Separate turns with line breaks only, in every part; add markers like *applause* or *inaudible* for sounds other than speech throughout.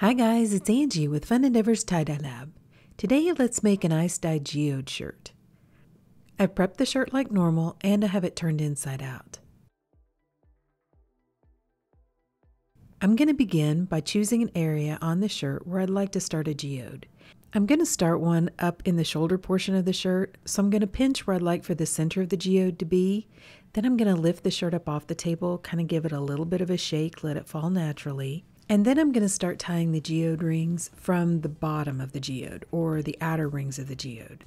Hi guys, it's Angie with Fun Endeavors Tie-Dye Lab. Today let's make an ice dye geode shirt. I've prepped the shirt like normal and I have it turned inside out. I'm going to begin by choosing an area on the shirt where I'd like to start a geode. I'm going to start one up in the shoulder portion of the shirt, so I'm going to pinch where I'd like for the center of the geode to be. Then I'm going to lift the shirt up off the table, kind of give it a little bit of a shake, let it fall naturally. And then I'm going to start tying the geode rings from the bottom of the geode or the outer rings of the geode.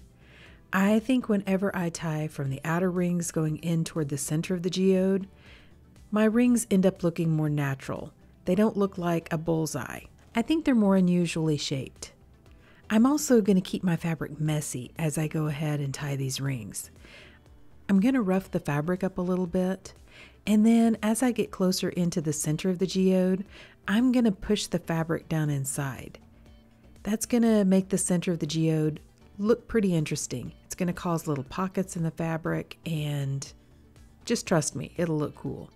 I think whenever I tie from the outer rings going in toward the center of the geode, my rings end up looking more natural. They don't look like a bullseye. I think they're more unusually shaped. I'm also going to keep my fabric messy as I go ahead and tie these rings. I'm going to rough the fabric up a little bit and then as I get closer into the center of the geode, I'm going to push the fabric down inside. That's going to make the center of the geode look pretty interesting. It's going to cause little pockets in the fabric and just trust me, it'll look cool.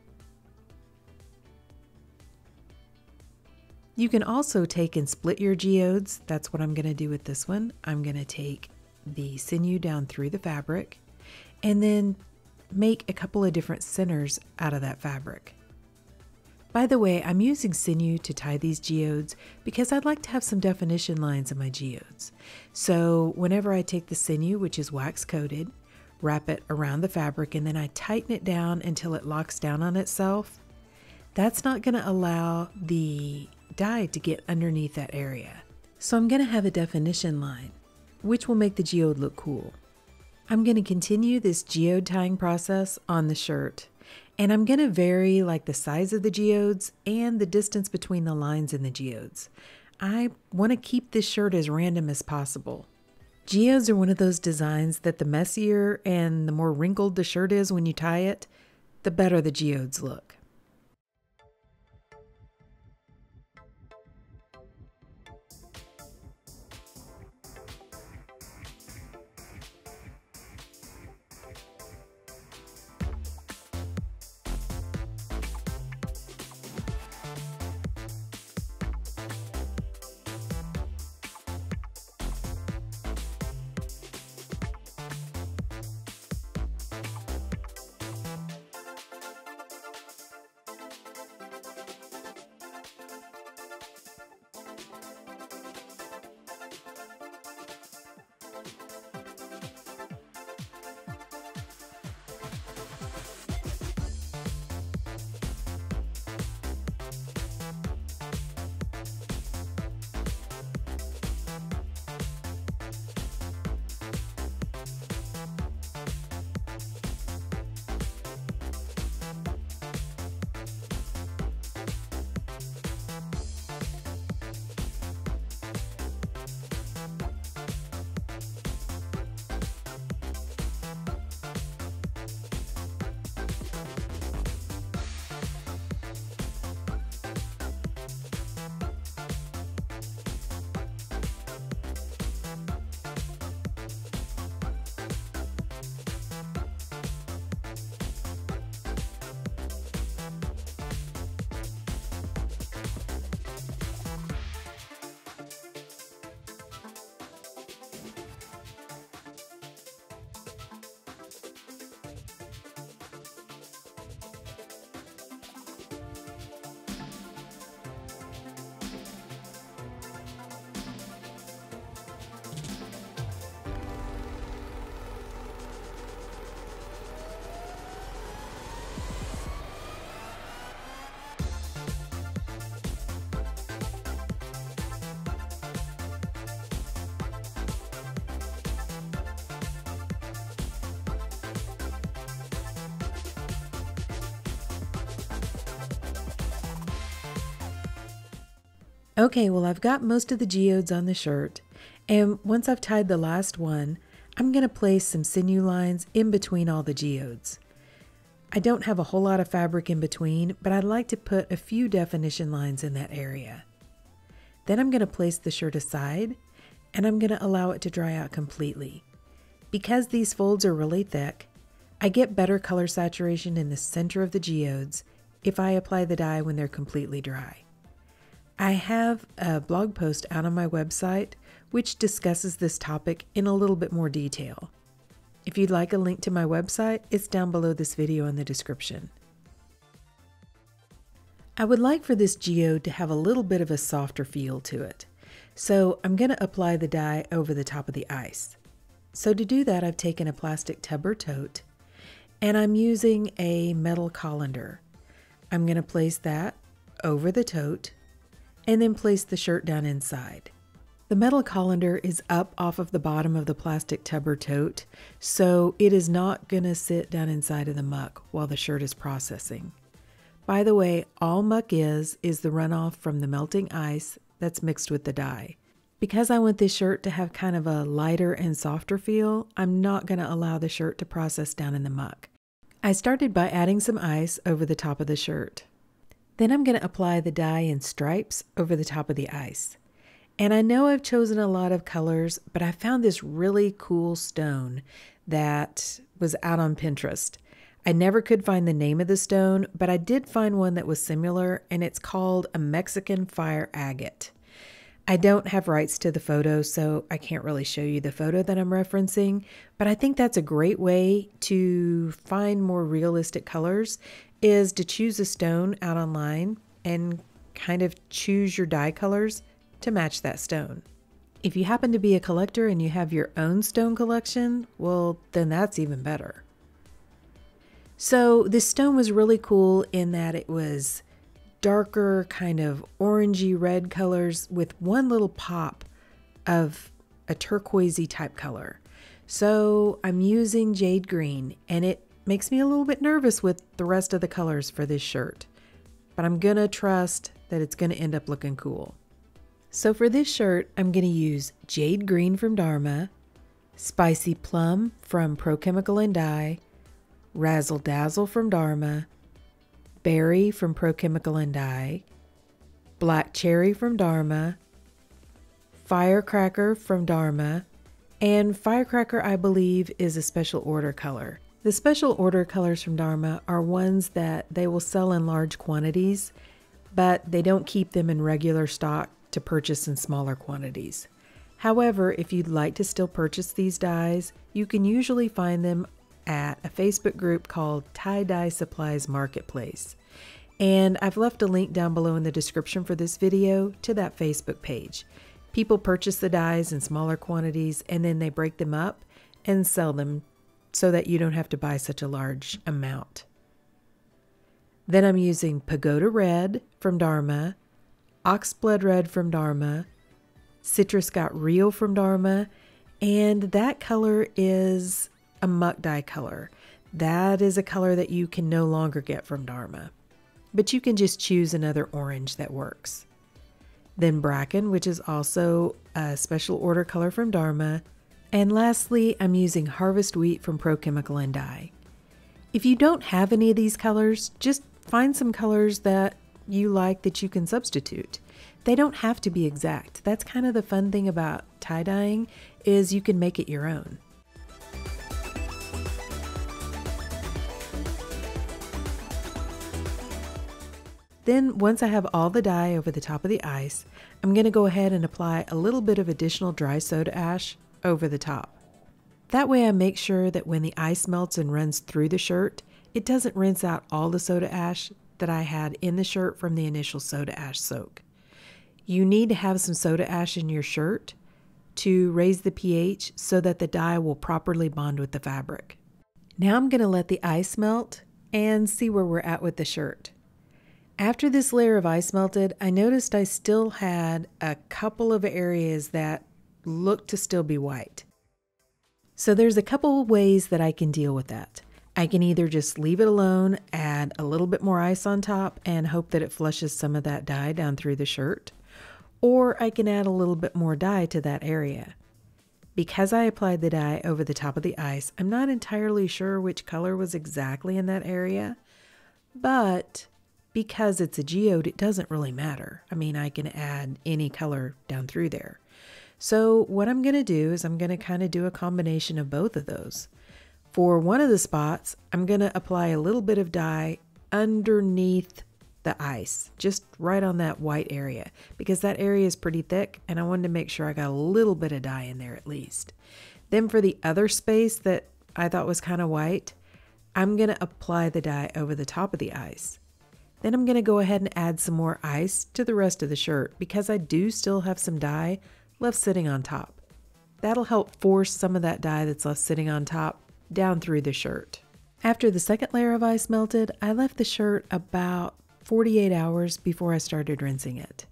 You can also take and split your geodes. That's what I'm going to do with this one. I'm going to take the sinew down through the fabric and then make a couple of different centers out of that fabric. By the way, I'm using sinew to tie these geodes because I'd like to have some definition lines in my geodes. So whenever I take the sinew, which is wax coated, wrap it around the fabric and then I tighten it down until it locks down on itself, that's not going to allow the dye to get underneath that area. So I'm going to have a definition line, which will make the geode look cool. I'm going to continue this geode tying process on the shirt. And I'm going to vary like the size of the geodes and the distance between the lines in the geodes. I want to keep this shirt as random as possible. Geodes are one of those designs that the messier and the more wrinkled the shirt is when you tie it, the better the geodes look. Okay, well, I've got most of the geodes on the shirt, and once I've tied the last one, I'm going to place some sinew lines in between all the geodes. I don't have a whole lot of fabric in between, but I'd like to put a few definition lines in that area. Then I'm going to place the shirt aside, and I'm going to allow it to dry out completely. Because these folds are really thick, I get better color saturation in the center of the geodes if I apply the dye when they're completely dry. I have a blog post out on my website which discusses this topic in a little bit more detail. If you'd like a link to my website, it's down below this video in the description. I would like for this geode to have a little bit of a softer feel to it. So I'm going to apply the dye over the top of the ice. So to do that, I've taken a plastic tub or tote and I'm using a metal colander. I'm going to place that over the tote and then place the shirt down inside. The metal colander is up off of the bottom of the plastic tub or tote, so it is not going to sit down inside of the muck while the shirt is processing. By the way, all muck is, is the runoff from the melting ice that's mixed with the dye. Because I want this shirt to have kind of a lighter and softer feel, I'm not going to allow the shirt to process down in the muck. I started by adding some ice over the top of the shirt. Then I'm going to apply the dye in stripes over the top of the ice. And I know I've chosen a lot of colors, but I found this really cool stone that was out on Pinterest. I never could find the name of the stone, but I did find one that was similar, and it's called a Mexican fire agate. I don't have rights to the photo, so I can't really show you the photo that I'm referencing, but I think that's a great way to find more realistic colors is to choose a stone out online and kind of choose your dye colors to match that stone. If you happen to be a collector and you have your own stone collection, well, then that's even better. So, this stone was really cool in that it was darker, kind of orangey red colors with one little pop of a turquoisey type color. So, I'm using jade green and it makes me a little bit nervous with the rest of the colors for this shirt. But I'm gonna trust that it's gonna end up looking cool. So for this shirt, I'm to use Jade Green from Dharma, Spicy Plum from Pro Chemical and Dye, Razzle Dazzle from Dharma, Berry from Pro Chemical and Dye, Black Cherry from Dharma, Firecracker from Dharma, and Firecracker, I believe, is a special order color. The special order colors from Dharma are ones that they will sell in large quantities, but they don't keep them in regular stock to purchase in smaller quantities. However, if you'd like to still purchase these dyes, you can usually find them at a Facebook group called Tie Dye Supplies Marketplace. And I've left a link down below in the description for this video to that Facebook page. People purchase the dyes in smaller quantities and then they break them up and sell them so that you don't have to buy such a large amount. Then I'm using Pagoda Red from Dharma, Oxblood Red from Dharma, Citrus Got Real from Dharma, and that color is a muck dye color. That is a color that you can no longer get from Dharma, but you can just choose another orange that works. Then Bracken, which is also a special order color from Dharma. And lastly, I'm using Harvest Wheat from Pro Chemical and Dye. If you don't have any of these colors, just find some colors that you like that you can substitute. They don't have to be exact. That's kind of the fun thing about tie-dyeing is you can make it your own. Then once I have all the dye over the top of the ice, I'm going to go ahead and apply a little bit of additional dry soda ash over the top. That way I make sure that when the ice melts and runs through the shirt, it doesn't rinse out all the soda ash that I had in the shirt from the initial soda ash soak. You need to have some soda ash in your shirt to raise the pH so that the dye will properly bond with the fabric. Now I'm going to let the ice melt and see where we're at with the shirt. After this layer of ice melted, I noticed I still had a couple of areas that looked to still be white. So there's a couple of ways that I can deal with that. I can either just leave it alone, add a little bit more ice on top, and hope that it flushes some of that dye down through the shirt, or I can add a little bit more dye to that area. Because I applied the dye over the top of the ice, I'm not entirely sure which color was exactly in that area, but because it's a geode, it doesn't really matter. I mean, I can add any color down through there. So what I'm going to do is I'm going to kind of do a combination of both of those. For one of the spots, I'm going to apply a little bit of dye underneath the ice, just right on that white area, because that area is pretty thick and I wanted to make sure I got a little bit of dye in there at least. Then for the other space that I thought was kind of white, I'm going to apply the dye over the top of the ice. Then I'm going to go ahead and add some more ice to the rest of the shirt because I do still have some dye left sitting on top. That'll help force some of that dye that's left sitting on top down through the shirt. After the second layer of ice melted, I left the shirt about 48 hours before I started rinsing it.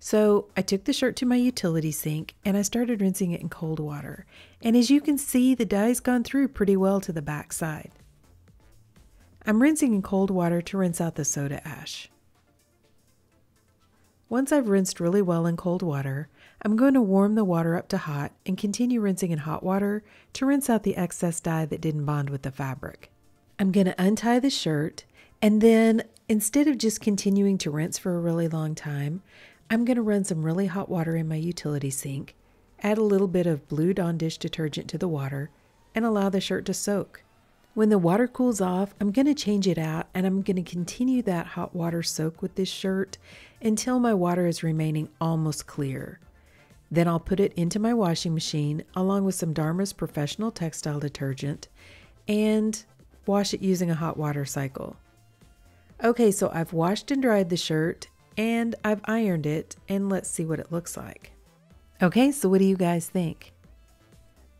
So I took the shirt to my utility sink and I started rinsing it in cold water. And as you can see, the dye's gone through pretty well to the back side. I'm rinsing in cold water to rinse out the soda ash. Once I've rinsed really well in cold water, I'm going to warm the water up to hot and continue rinsing in hot water to rinse out the excess dye that didn't bond with the fabric. I'm going to untie the shirt and then instead of just continuing to rinse for a really long time, I'm going to run some really hot water in my utility sink, add a little bit of Blue Dawn dish detergent to the water, and allow the shirt to soak. When the water cools off, I'm going to change it out and I'm going to continue that hot water soak with this shirt until my water is remaining almost clear. Then I'll put it into my washing machine along with some Dharma's professional textile detergent and wash it using a hot water cycle. Okay, so I've washed and dried the shirt and I've ironed it and let's see what it looks like. Okay, so what do you guys think?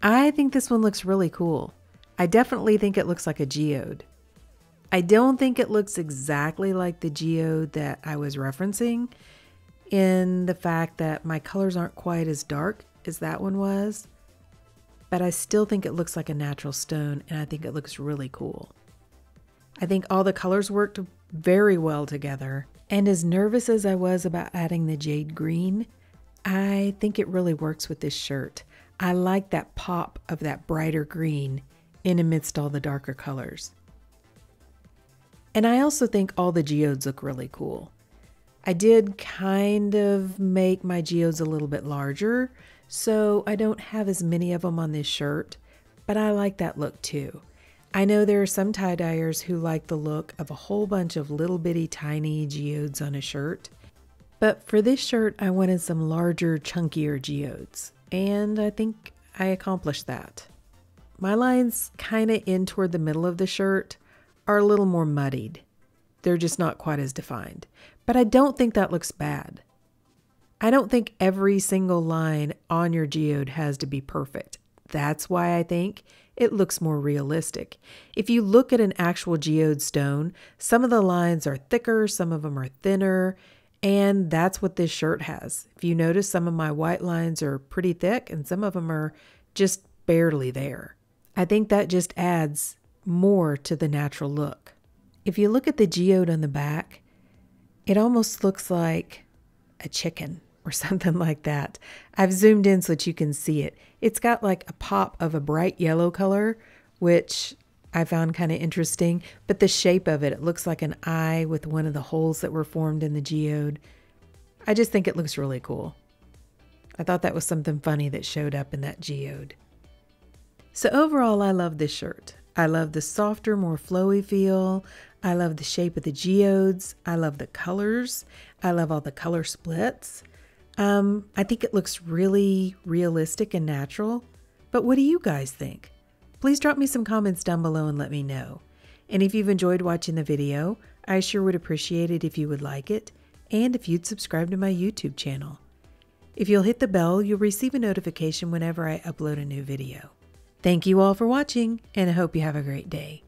I think this one looks really cool. I definitely think it looks like a geode. I don't think it looks exactly like the geode that I was referencing in the fact that my colors aren't quite as dark as that one was, but I still think it looks like a natural stone and I think it looks really cool. I think all the colors worked very well together and as nervous as I was about adding the jade green, I think it really works with this shirt. I like that pop of that brighter green in amidst all the darker colors. And I also think all the geodes look really cool. I did kind of make my geodes a little bit larger, so I don't have as many of them on this shirt, but I like that look too. I know there are some tie dyers who like the look of a whole bunch of little bitty tiny geodes on a shirt. But for this shirt, I wanted some larger, chunkier geodes, and I think I accomplished that. My lines kind of in toward the middle of the shirt are a little more muddied. They're just not quite as defined. But I don't think that looks bad. I don't think every single line on your geode has to be perfect. That's why I think it looks more realistic. If you look at an actual geode stone, some of the lines are thicker, some of them are thinner, and that's what this shirt has. If you notice, some of my white lines are pretty thick and some of them are just barely there. I think that just adds more to the natural look. If you look at the geode on the back, it almost looks like a chicken *laughs* or something like that. I've zoomed in so that you can see it. It's got like a pop of a bright yellow color, which I found kind of interesting, but the shape of it, it looks like an eye with one of the holes that were formed in the geode. I just think it looks really cool. I thought that was something funny that showed up in that geode. So overall, I love this shirt. I love the softer, more flowy feel. I love the shape of the geodes. I love the colors. I love all the color splits. Um, I think it looks really realistic and natural. But what do you guys think? Please drop me some comments down below and let me know. And if you've enjoyed watching the video, I sure would appreciate it if you would like it and if you'd subscribe to my YouTube channel. If you'll hit the bell, you'll receive a notification whenever I upload a new video. Thank you all for watching, and I hope you have a great day.